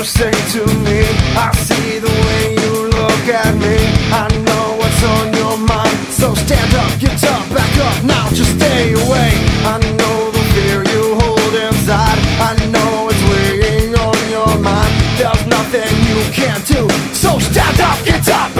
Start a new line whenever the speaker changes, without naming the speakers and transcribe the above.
you say to me I see the way you look at me. I know what's on your mind. So stand up, get up, back up. Now just stay away. I know the fear you hold inside. I know it's weighing on your mind. There's nothing you can do. So stand up, get up.